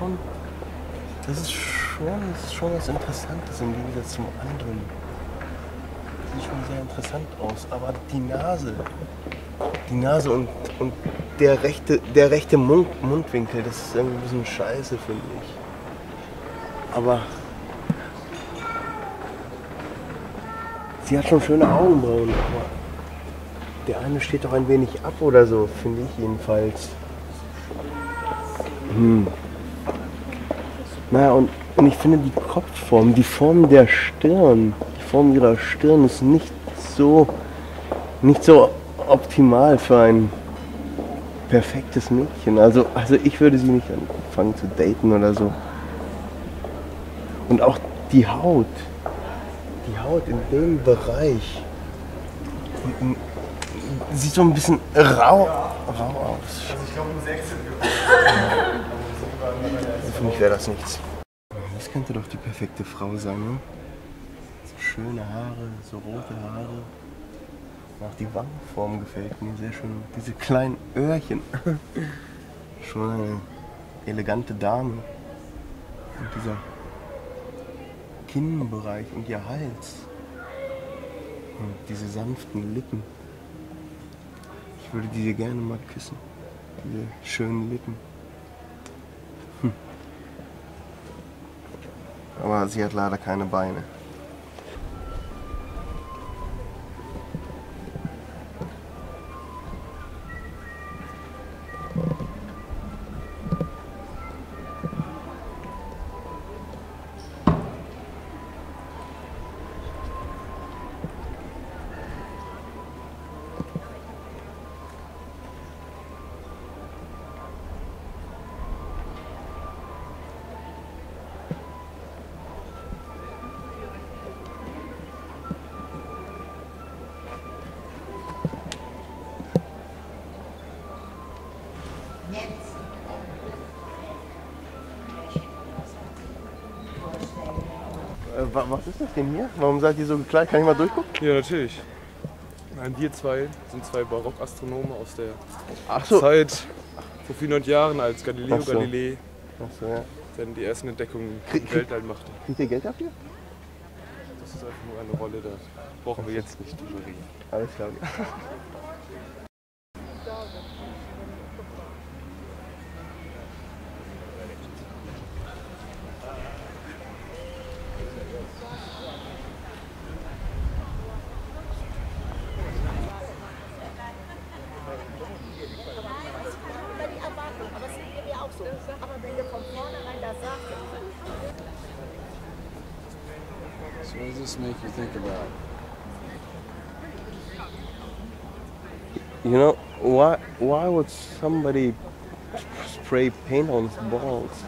schon, das ist schon, das ist schon was Interessantes im Gegensatz zum anderen. Sieht schon sehr interessant aus, aber die Nase, die Nase und, und der rechte, der rechte Mund, Mundwinkel, das ist irgendwie ein bisschen scheiße, finde ich. Aber sie hat schon schöne Augenbrauen, aber der eine steht doch ein wenig ab oder so, finde ich jedenfalls. Hm. Naja, und, und ich finde die Kopfform, die Form der Stirn, die Form ihrer Stirn ist nicht so, nicht so optimal für ein perfektes Mädchen. Also, also ich würde sie nicht anfangen zu daten oder so. Und auch die Haut. Die Haut in dem Bereich. Sieht so ein bisschen rau, rau aus. Also ich glaube um 16 Für mich wäre das nichts. Das könnte doch die perfekte Frau sein, ne? So schöne Haare, so rote Haare. Auch die Wangenform gefällt mir sehr schön. Diese kleinen Öhrchen. Schon eine elegante Dame. Und dieser Kinnbereich und ihr Hals. Und diese sanften Lippen. Ich würde diese gerne mal küssen. Diese schönen Lippen. Aber sie hat leider keine Beine. Was ist das denn hier? Warum seid ihr so gekleidet? Kann ich mal durchgucken? Ja, natürlich. Nein, wir zwei sind zwei Barockastronomen aus der so. Zeit vor 400 Jahren, als Galileo Ach so. Galilei so, ja. dann die ersten Entdeckungen im Weltall machte. Kriegt ihr Geld dafür? Das ist einfach nur eine Rolle, da brauchen wir jetzt nicht drüber reden. Alles klar. So. Aber wenn von vornherein das So what does this make you think about? You know, why why would somebody spray paint on balls?